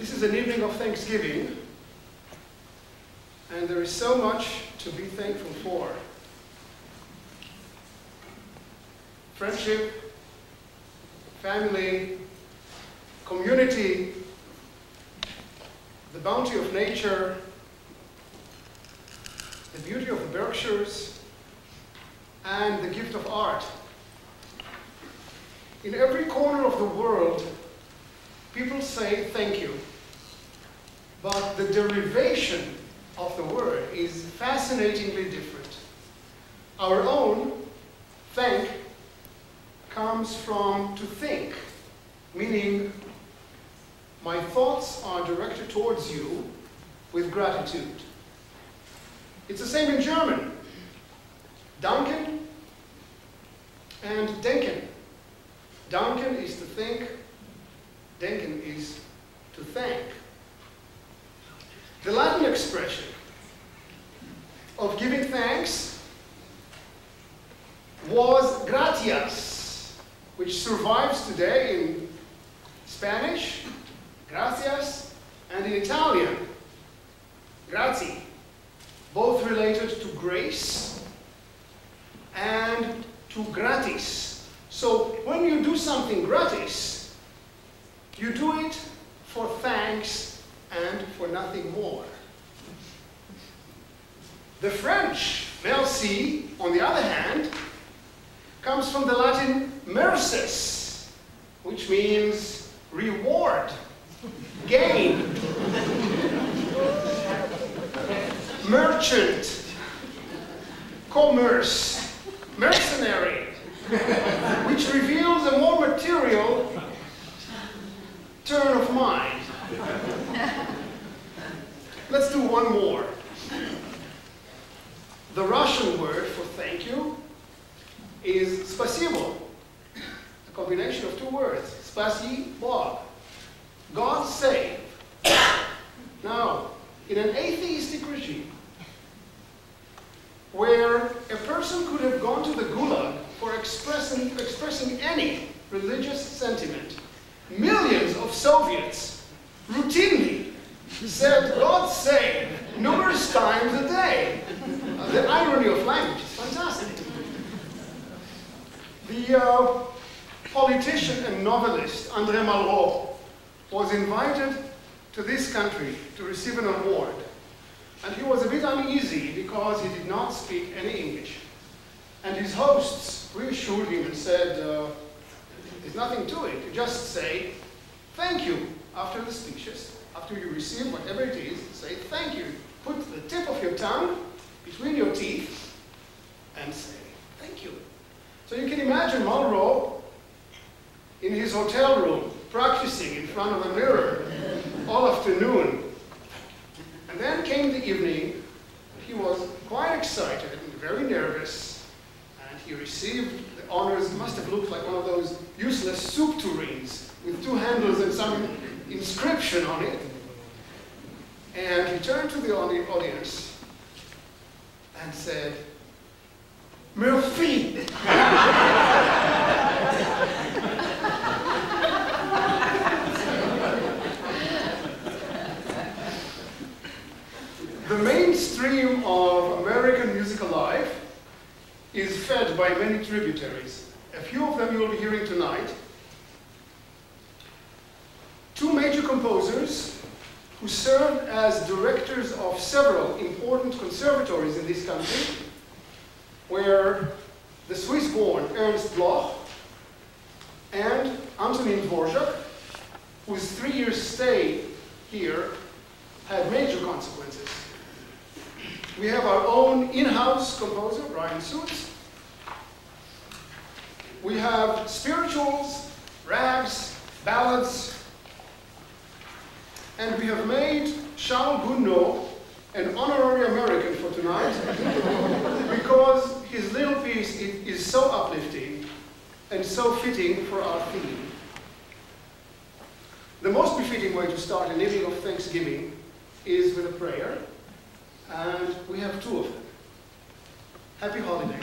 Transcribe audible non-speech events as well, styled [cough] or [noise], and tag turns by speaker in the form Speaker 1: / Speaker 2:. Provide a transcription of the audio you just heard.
Speaker 1: This is an evening of Thanksgiving, and there is so much to be thankful for. Friendship, family, community, the bounty of nature, the beauty of the Berkshires, and the gift of art. In every corner of the world, people say thank you. But the derivation of the word is fascinatingly different. Our own thank comes from to think, meaning my thoughts are directed towards you with gratitude. It's the same in German. Danken and denken. Danken is to think, denken is to thank. Expression of giving thanks was gratias, which survives today in Spanish, gracias, and in Italian, grazie, both related to grace and to gratis. So when you do something gratis, you do it for thanks and for nothing more. The French merci, on the other hand, comes from the Latin merces, which means reward, gain, merchant, commerce, mercenary, which reveals a more material turn of mind. Let's do one more. The Russian word for thank you is spasibo, a combination of two words, spasibo, God save. Now, in an atheistic regime, where a person could have gone to the gulag for expressing, expressing any religious sentiment, millions of Soviets routinely said, God save, times a day. [laughs] The irony of language is fantastic. The uh, politician and novelist André Malraux was invited to this country to receive an award. And he was a bit uneasy because he did not speak any English. And his hosts reassured him and said, uh, there's nothing to it. You just say, thank you after the speeches. After you receive whatever it is, say thank you. Put the tip of your tongue between your teeth and say thank you. So you can imagine Malraux in his hotel room practicing in front of a mirror all afternoon. And then came the evening, he was quite excited and very nervous, and he received the honors. It must have looked like one of those useless soup tureens with two handles and some inscription on it. And he turned to the audience and said, Merci. the mainstream of American musical life is fed by many tributaries. A few of them you'll be hearing tonight. Two major composers who served as directors of several important conservatories in this country were the Swiss-born Ernst Bloch and Antonin Dvorak, whose three years stay here had major consequences. We have our own in-house composer, Brian Suits. We have spirituals, rags, ballads, and we have made Charles Gounod an honorary American for tonight [laughs] because his little piece is so uplifting and so fitting for our theme. The most befitting way to start an evening of Thanksgiving is with a prayer, and we have two of them. Happy holiday.